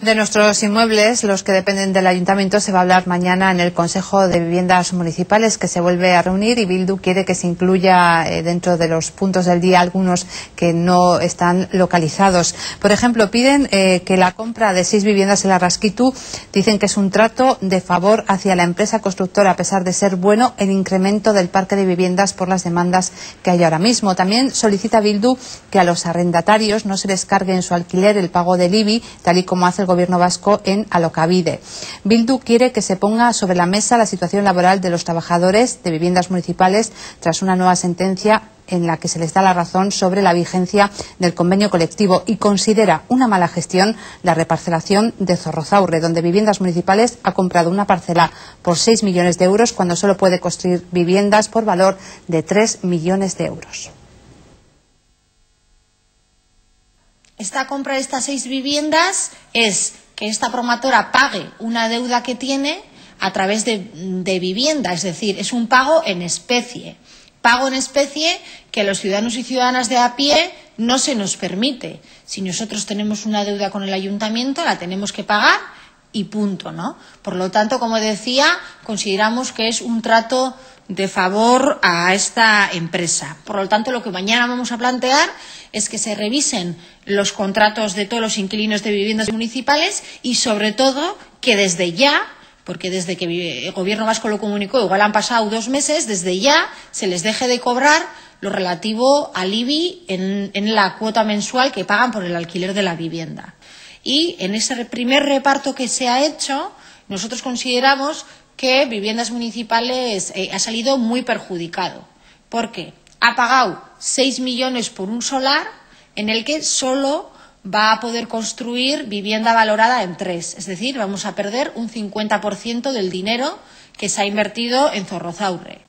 De nuestros inmuebles, los que dependen del ayuntamiento, se va a hablar mañana en el Consejo de Viviendas Municipales que se vuelve a reunir y Bildu quiere que se incluya eh, dentro de los puntos del día algunos que no están localizados. Por ejemplo, piden eh, que la compra de seis viviendas en la Rasquitu dicen que es un trato de favor hacia la empresa constructora, a pesar de ser bueno el incremento del parque de viviendas por las demandas que hay ahora mismo. También solicita Bildu que a los arrendatarios no se les cargue en su alquiler el pago del IBI, tal y como hace el gobierno vasco en Alocavide. Bildu quiere que se ponga sobre la mesa la situación laboral de los trabajadores de viviendas municipales tras una nueva sentencia en la que se les da la razón sobre la vigencia del convenio colectivo y considera una mala gestión la reparcelación de Zorrozaurre, donde Viviendas Municipales ha comprado una parcela por 6 millones de euros cuando solo puede construir viviendas por valor de 3 millones de euros. Esta compra de estas seis viviendas es que esta promotora pague una deuda que tiene a través de, vivienda, es decir, es un pago en especie. Pago en especie que a los ciudadanos y ciudadanas de a pie no se nos permite. Si nosotros tenemos una deuda con el ayuntamiento, la tenemos que pagar y punto, ¿no? Por lo tanto, como decía, consideramos que es un trato de favor a esta empresa. Por lo tanto, lo que mañana vamos a plantear es que se revisen los contratos de todos los inquilinos de viviendas municipales y, sobre todo, que desde ya porque desde que el Gobierno vasco lo comunicó, igual han pasado dos meses, desde ya se les deje de cobrar lo relativo al IBI en, en la cuota mensual que pagan por el alquiler de la vivienda. Y en ese primer reparto que se ha hecho, nosotros consideramos que Viviendas Municipales eh, ha salido muy perjudicado. porque Ha pagado 6 millones por un solar en el que solo va a poder construir vivienda valorada en tres. Es decir, vamos a perder un 50% del dinero que se ha invertido en Zorrozaurre.